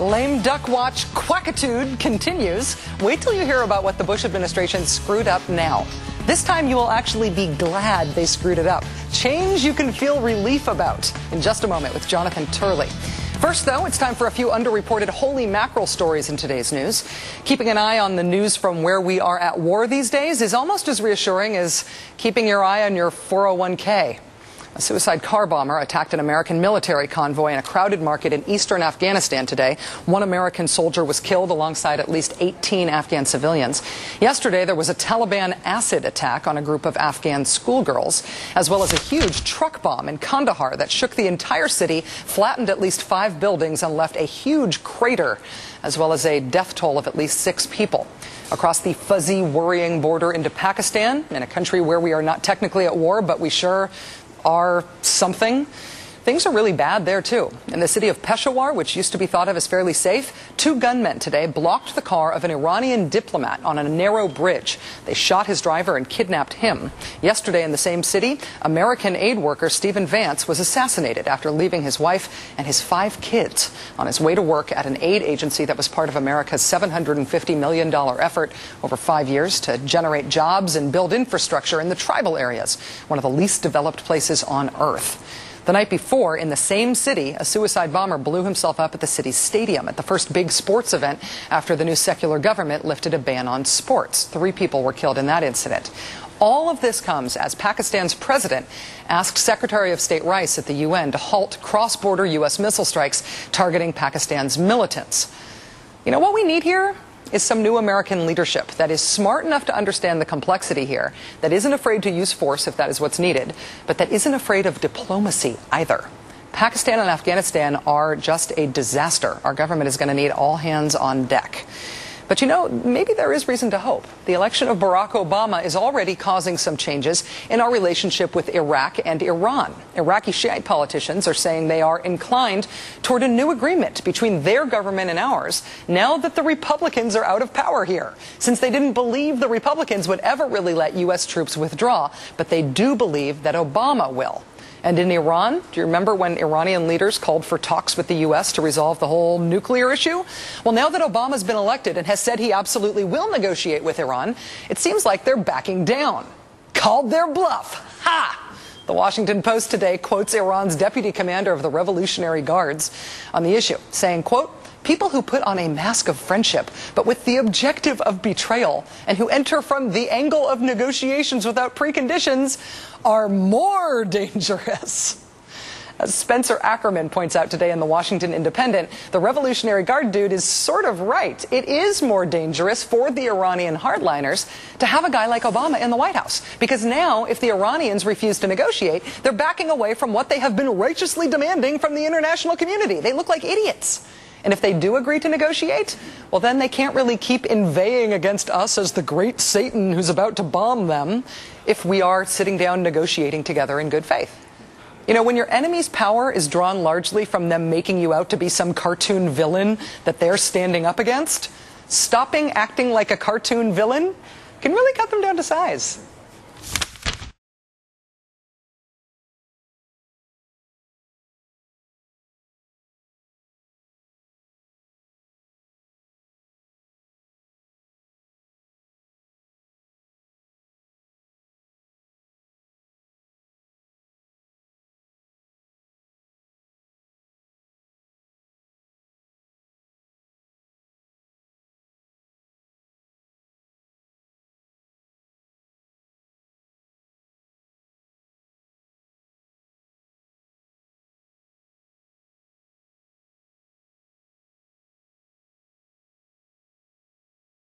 Lame duck watch quackitude continues. Wait till you hear about what the Bush administration screwed up now. This time you will actually be glad they screwed it up. Change you can feel relief about. In just a moment with Jonathan Turley. First, though, it's time for a few underreported holy mackerel stories in today's news. Keeping an eye on the news from where we are at war these days is almost as reassuring as keeping your eye on your 401k. A suicide car bomber attacked an American military convoy in a crowded market in eastern Afghanistan today. One American soldier was killed alongside at least 18 Afghan civilians. Yesterday, there was a Taliban acid attack on a group of Afghan schoolgirls, as well as a huge truck bomb in Kandahar that shook the entire city, flattened at least five buildings, and left a huge crater, as well as a death toll of at least six people across the fuzzy, worrying border into Pakistan, in a country where we are not technically at war, but we sure are something. Things are really bad there, too. In the city of Peshawar, which used to be thought of as fairly safe, two gunmen today blocked the car of an Iranian diplomat on a narrow bridge. They shot his driver and kidnapped him. Yesterday in the same city, American aid worker Stephen Vance was assassinated after leaving his wife and his five kids on his way to work at an aid agency that was part of America's $750 million effort over five years to generate jobs and build infrastructure in the tribal areas, one of the least developed places on earth. The night before, in the same city, a suicide bomber blew himself up at the city's stadium at the first big sports event after the new secular government lifted a ban on sports. Three people were killed in that incident. All of this comes as Pakistan's president asked Secretary of State Rice at the UN to halt cross border U.S. missile strikes targeting Pakistan's militants. You know what we need here? Is some new American leadership that is smart enough to understand the complexity here, that isn't afraid to use force if that is what's needed, but that isn't afraid of diplomacy either. Pakistan and Afghanistan are just a disaster. Our government is going to need all hands on deck. But you know, maybe there is reason to hope. The election of Barack Obama is already causing some changes in our relationship with Iraq and Iran. Iraqi Shiite politicians are saying they are inclined toward a new agreement between their government and ours now that the Republicans are out of power here. Since they didn't believe the Republicans would ever really let U.S. troops withdraw, but they do believe that Obama will. And in Iran, do you remember when Iranian leaders called for talks with the U.S. to resolve the whole nuclear issue? Well, now that Obama's been elected and has said he absolutely will negotiate with Iran, it seems like they're backing down. Called their bluff. Ha! The Washington Post today quotes Iran's deputy commander of the Revolutionary Guards on the issue, saying, quote, People who put on a mask of friendship, but with the objective of betrayal, and who enter from the angle of negotiations without preconditions, are more dangerous. As Spencer Ackerman points out today in the Washington Independent, the Revolutionary Guard dude is sort of right. It is more dangerous for the Iranian hardliners to have a guy like Obama in the White House. Because now, if the Iranians refuse to negotiate, they're backing away from what they have been righteously demanding from the international community. They look like idiots. And if they do agree to negotiate, well, then they can't really keep inveighing against us as the great Satan who's about to bomb them if we are sitting down negotiating together in good faith. You know, when your enemy's power is drawn largely from them making you out to be some cartoon villain that they're standing up against, stopping acting like a cartoon villain can really cut them down to size.